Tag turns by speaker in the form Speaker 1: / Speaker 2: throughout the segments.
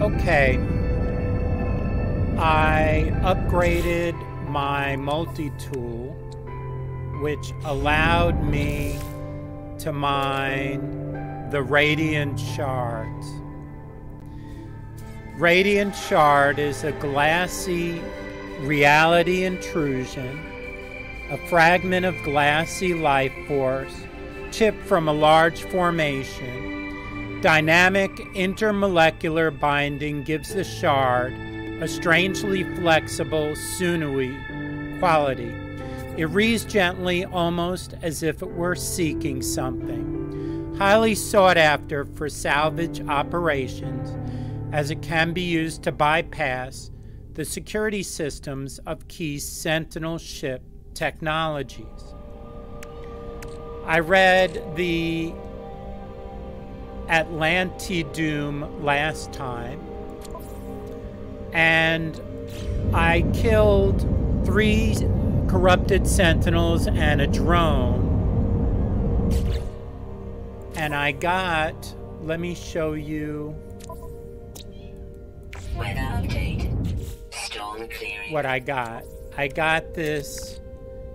Speaker 1: Okay. I upgraded my multi tool, which allowed me to mine the Radiant Shard. Radiant Shard is a glassy reality intrusion, a fragment of glassy life force chipped from a large formation. Dynamic intermolecular binding gives the shard a strangely flexible Sunui quality. It reads gently, almost as if it were seeking something. Highly sought after for salvage operations, as it can be used to bypass the security systems of key Sentinel ship technologies. I read the Atlantideum last time, and I killed three corrupted sentinels and a drone. And I got, let me show you.
Speaker 2: Weather update. Storm clearing.
Speaker 1: what I got. I got this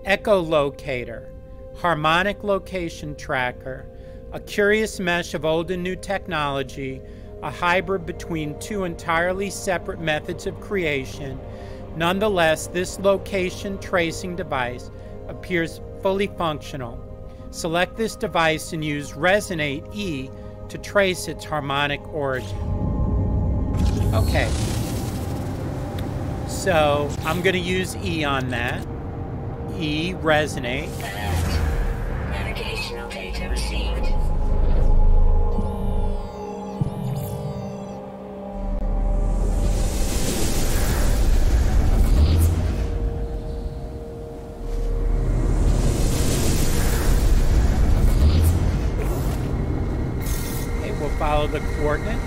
Speaker 1: echolocator, harmonic location tracker, a curious mesh of old and new technology, a hybrid between two entirely separate methods of creation. Nonetheless, this location tracing device appears fully functional. Select this device and use Resonate E to trace its harmonic origin. Okay. So I'm going to use E on that. E resonate. The coordinates.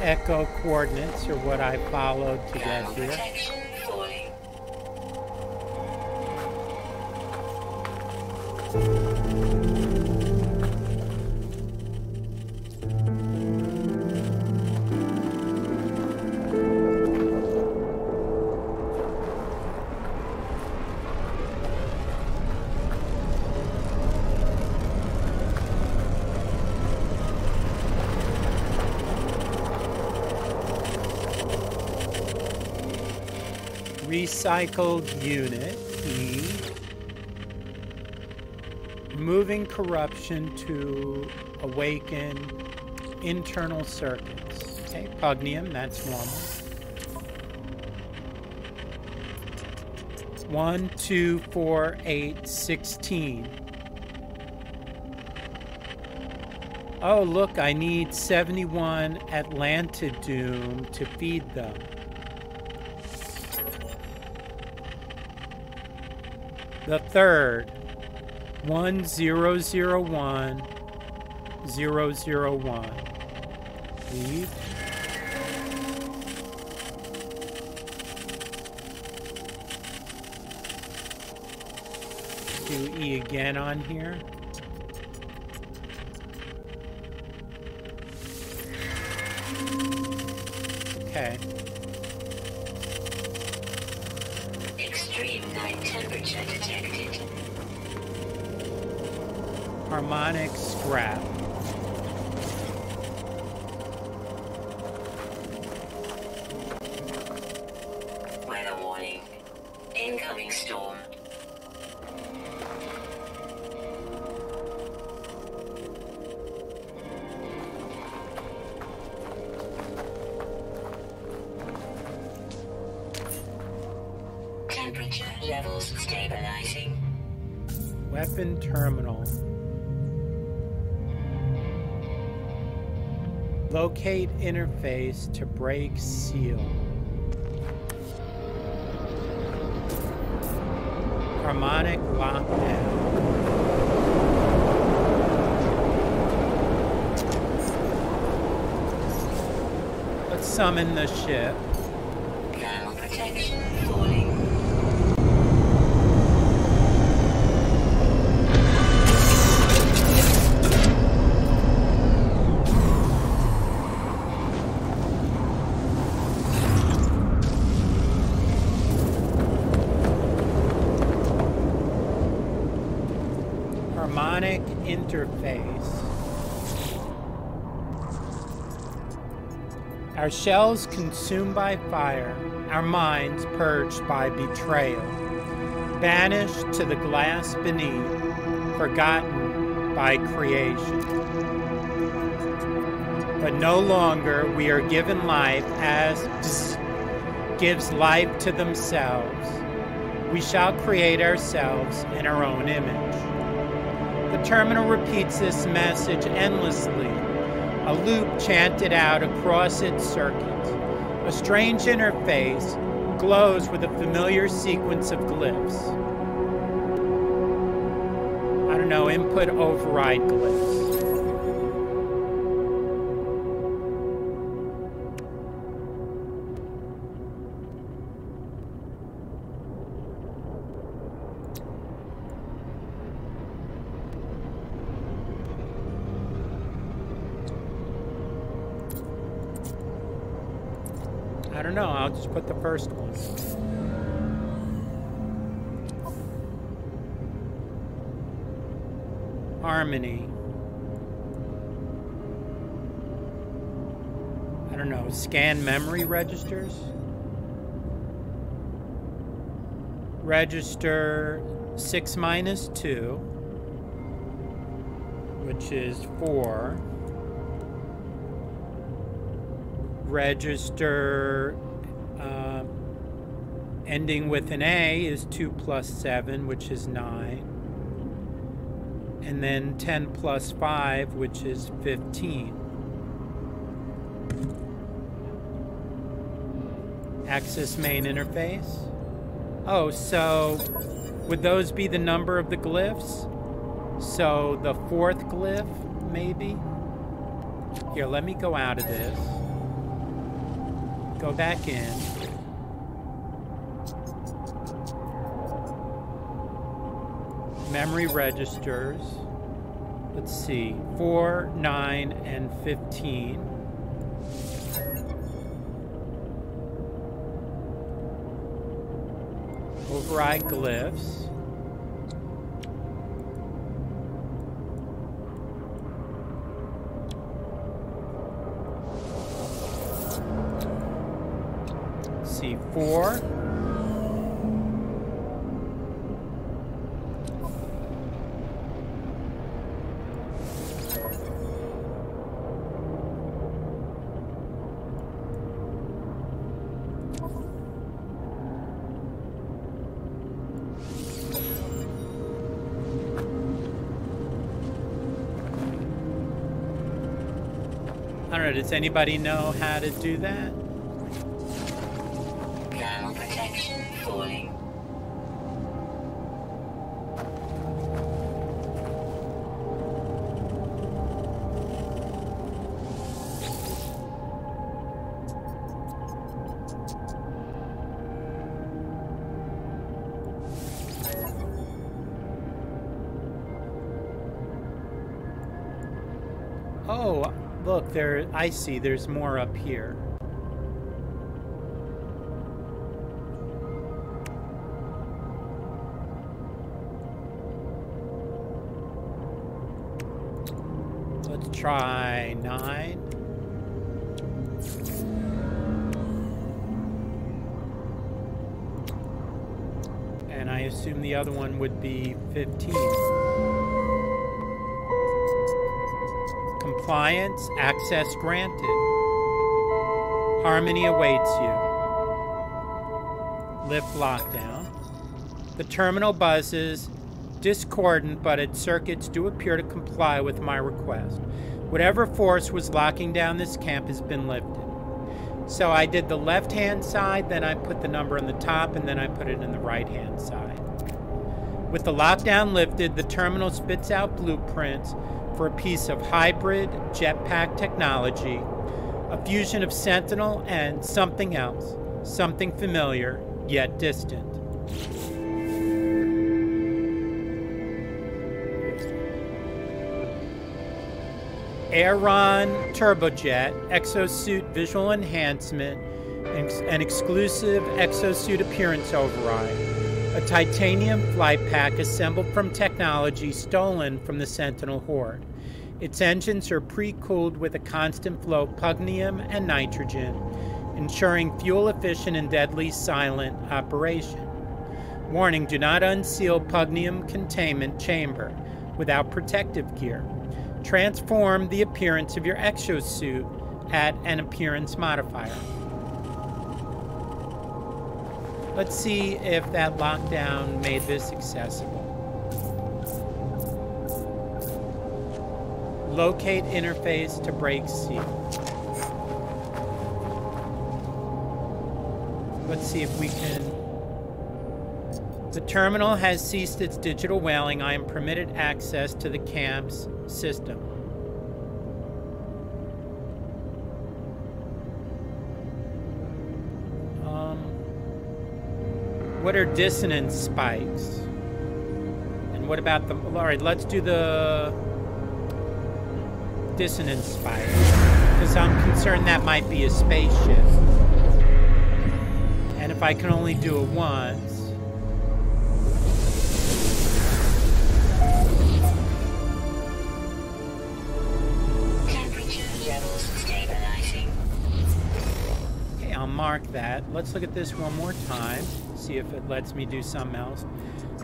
Speaker 1: Echo coordinates are what I followed to get here. Recycled unit E. Removing corruption to awaken internal circuits. Okay, pugneum, that's normal. One, two, four, eight, sixteen. Oh, look, I need 71 Atlantideum to feed them. The third, one zero zero one zero zero one. Leave. Do E again on here. Harmonic scrap. To break seal. Harmonic lockdown. Let's summon the ship.
Speaker 2: Thermal protection falling.
Speaker 1: Interface. Our shells consumed by fire, our minds purged by betrayal, banished to the glass beneath, forgotten by creation. But no longer we are given life as gives life to themselves. We shall create ourselves in our own image. The terminal repeats this message endlessly, a loop chanted out across its circuit. A strange interface glows with a familiar sequence of glyphs. I don't know, input override glyphs. First one. Harmony. I don't know, scan memory registers? Register 6 minus 2, which is 4. register ending with an A is 2 plus 7, which is 9. And then 10 plus 5, which is 15. Access main interface. Oh, so would those be the number of the glyphs? So the fourth glyph, maybe? Here, let me go out of this. Go back in. memory registers. Let's see, 4, 9, and 15. Override glyphs. See, 4, does anybody know how to do that?
Speaker 2: Protection falling.
Speaker 1: Oh, look, there, I see, there's more up here. Let's try nine. And I assume the other one would be 15. Compliance, access granted. Harmony awaits you. Lift lockdown. The terminal buzzes, discordant, but its circuits do appear to comply with my request. Whatever force was locking down this camp has been lifted. So I did the left hand side, then I put the number on the top, and then I put it in the right hand side. With the lockdown lifted, the terminal spits out blueprints for a piece of hybrid jetpack technology, a fusion of Sentinel and something else, something familiar yet distant. Aeron Turbojet, Exosuit Visual Enhancement, an exclusive Exosuit Appearance Override. A titanium flight pack assembled from technology stolen from the Sentinel Horde. Its engines are pre cooled with a constant flow of pugneum and nitrogen, ensuring fuel efficient and deadly silent operation. Warning do not unseal pugneum containment chamber without protective gear. Transform the appearance of your exosuit at an appearance modifier. Let's see if that lockdown made this accessible. Locate interface to break seal. Let's see if we can. The terminal has ceased its digital wailing. I am permitted access to the camp's system. Um, what are dissonance spikes? And what about the. All right, let's do the dissonance spike. Because I'm concerned that might be a spaceship. And if I can only do it once. Okay, I'll mark that. Let's look at this one more time. See if it lets me do something else.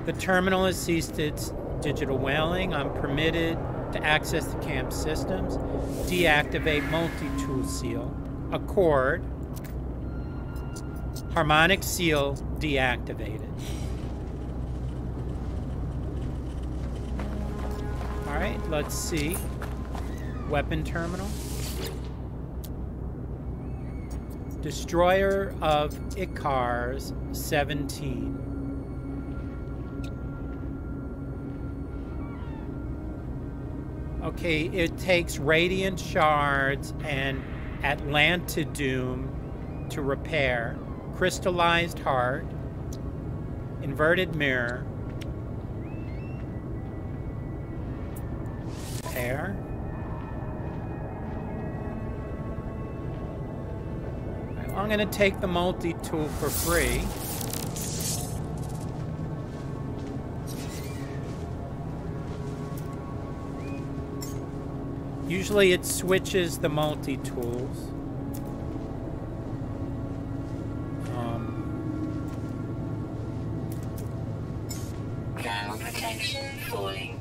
Speaker 1: The terminal has ceased its digital wailing. I'm permitted to access the camp systems. Deactivate multi-tool seal. Accord. Harmonic seal deactivated. All right, let's see. Weapon terminal. Destroyer of Icars 17. Okay, it takes radiant shards and Atlantideum to repair. Crystallized heart. Inverted mirror. Repair. I'm going to take the multi-tool for free. Usually it switches the multi-tools. Um,
Speaker 2: Thermal protection falling.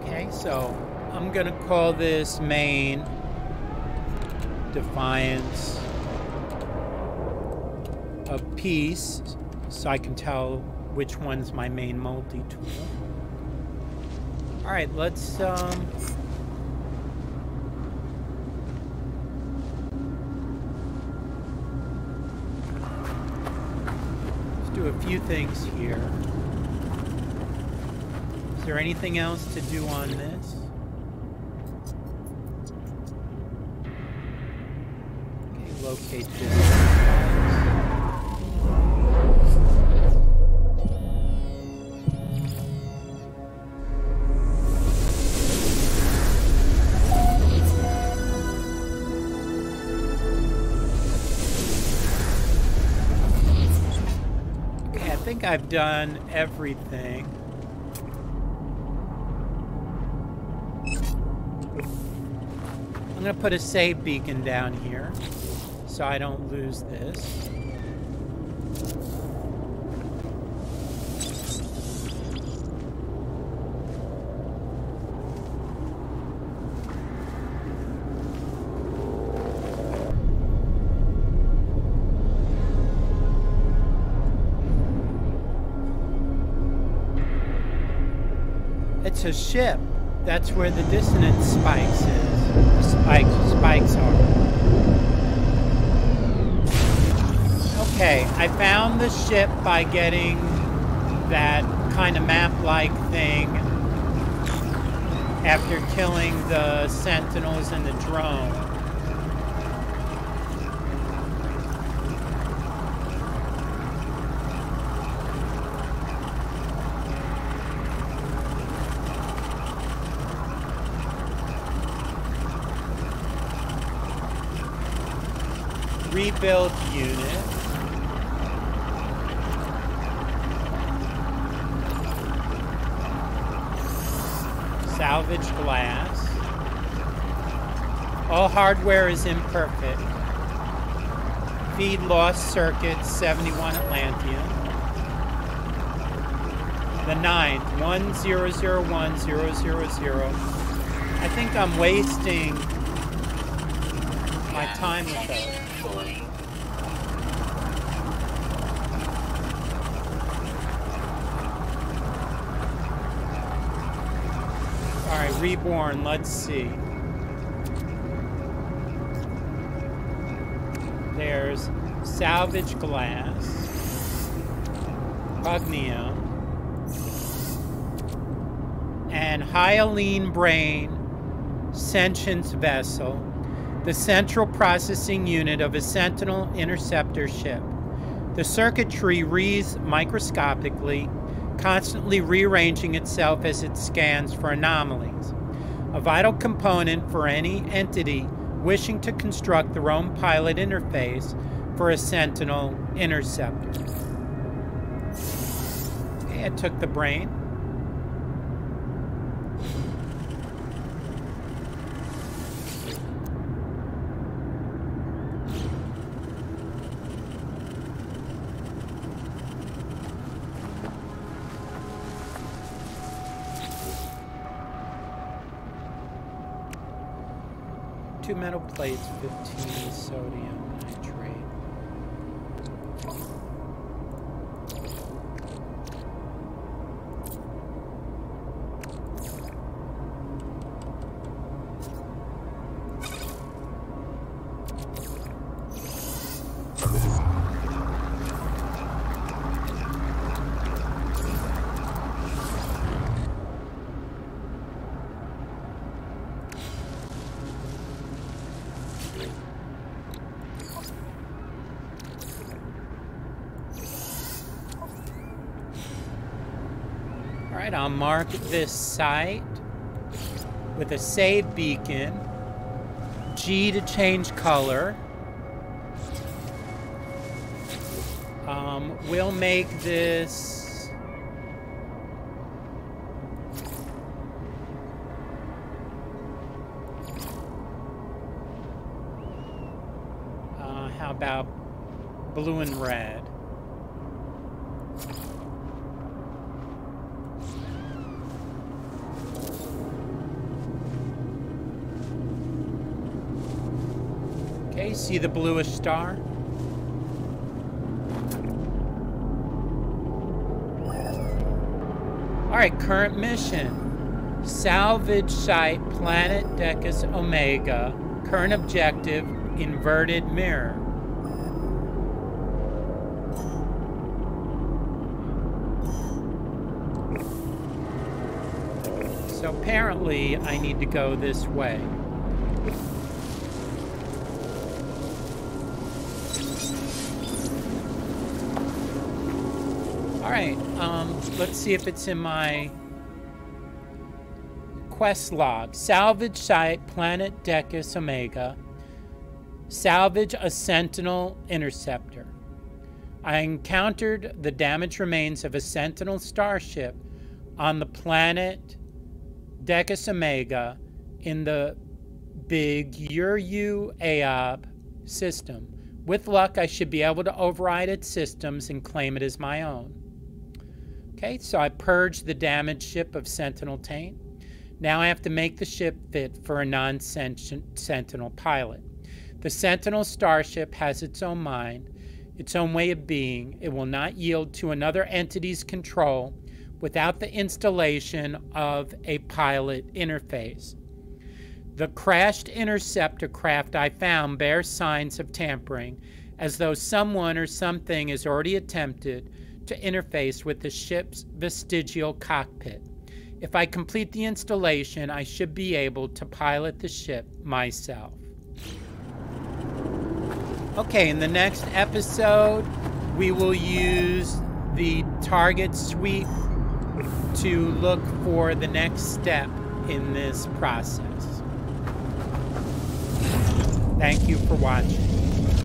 Speaker 1: okay, so I'm going to call this main Defiance of Peace so I can tell which one's my main multi-tool. All right, let's um, let's do a few things here. Is there anything else to do on this? Okay, locate this. Think I've done everything. I'm gonna put a save beacon down here so I don't lose this. It's a ship. That's where the dissonance spikes is. The spikes spikes are. Okay, I found the ship by getting that kind of map-like thing after killing the sentinels and the drone. Rebuild unit. Salvage glass. All hardware is imperfect. Feed lost circuit 71 Atlantean. The ninth, 1001000. I think I'm wasting my time with those. All right, reborn. Let's see. There's salvage glass, Pugneum, and hyaline brain sentience vessel, the central processing unit of a Sentinel interceptor ship. The circuitry reads microscopically, constantly rearranging itself as it scans for anomalies. A vital component for any entity wishing to construct their own pilot interface for a Sentinel interceptor. Okay, I took the brain. Two metal plates, 15 I'll mark this site with a save beacon. G to change color. Um, we'll make this. Uh, how about blue and red? See the bluish star? All right, current mission. Salvage site planet Decus Omega. Current objective inverted mirror. So apparently I need to go this way. Let's see if it's in my quest log. Salvage site, planet Decus Omega. Salvage a Sentinel interceptor. I encountered the damaged remains of a Sentinel starship on the planet Decus Omega in the Big Uru Aob system. With luck, I should be able to override its systems and claim it as my own. Okay, so I purged the damaged ship of Sentinel Taint. Now I have to make the ship fit for a non Sentinel pilot. The Sentinel starship has its own mind, its own way of being. It will not yield to another entity's control without the installation of a pilot interface. The crashed interceptor craft I found bears signs of tampering, as though someone or something has already attempted to interface with the ship's vestigial cockpit. If I complete the installation, I should be able to pilot the ship myself. Okay, in the next episode, we will use the target sweep to look for the next step in this process. Thank you for watching.